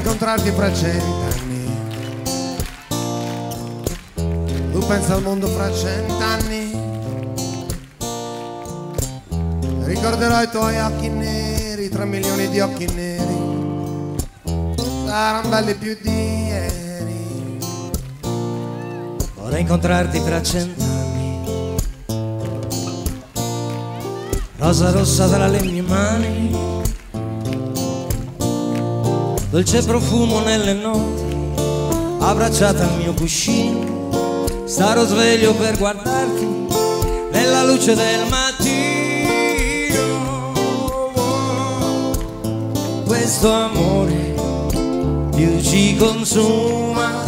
incontrarti fra cent'anni. Tu pensa al mondo fra cent'anni. Ricorderò i tuoi occhi neri, tre milioni di occhi neri. Saranno belli più di ieri. Vorrei incontrarti fra cent'anni. Rosa rossa tra le mie mani. Dolce profumo nelle notti. Abbracciata al mio cuscino. Starò sveglio per guardarti nella luce del mattino. Questo amore più ci consuma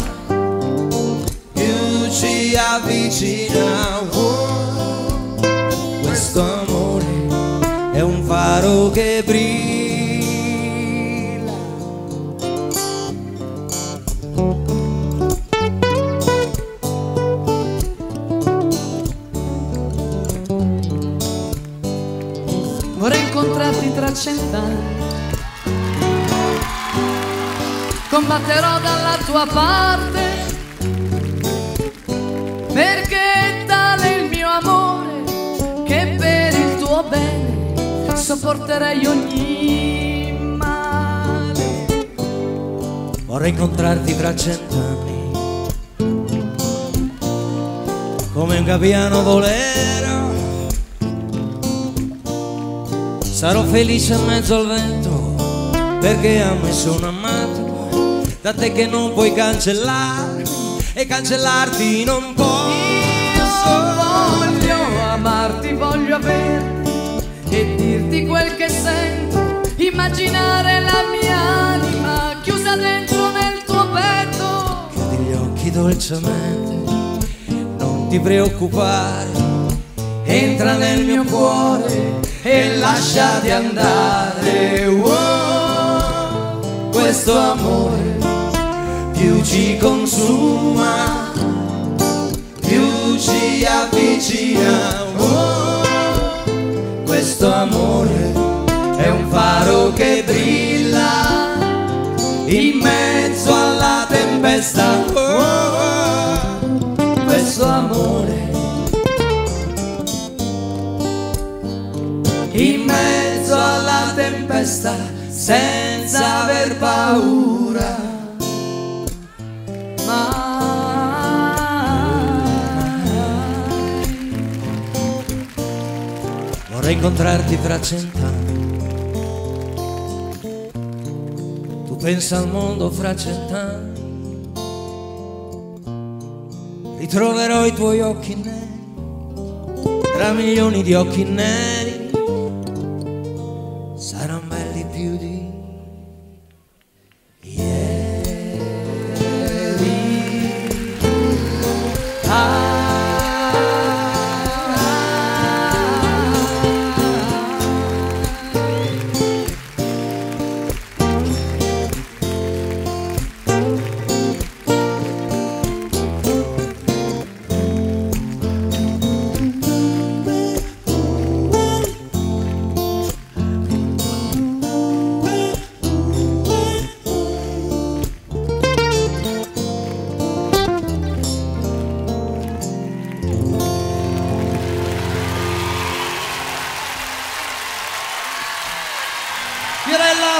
più ci avvicina. Questo amore è un faro che brilla. Vorrei incontrarti tra cent'anni. Combatterò dalla tua parte. Perché tale il mio amore che per il tuo bene sopporterei ogni male. Vorrei incontrarti fra cent'anni. Come un gabbiano volero. Sarò felice in mezzo al vento perché a me sono amato da te che non puoi cancellarmi e cancellarti non posso. Voglio amarti, voglio averti e dirti quel che sento, immaginare la mia anima chiusa dentro nel tuo petto. Chiudi gli occhi dolcemente, non ti preoccupare, entra nel mio cuore e lasciati andare. Oh, questo amore più ci consuma, più ci avvicina. Oh, questo amore è un faro che brilla in mezzo alla tempesta. Oh, questo amore in mezzo alla tempesta senza aver paura. Vorrei incontrarti fra cent'anni. Tu pensa al mondo fra cent'anni. Ritroverò i tuoi occhi neri, tra milioni di occhi neri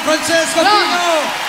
Francesco. Pino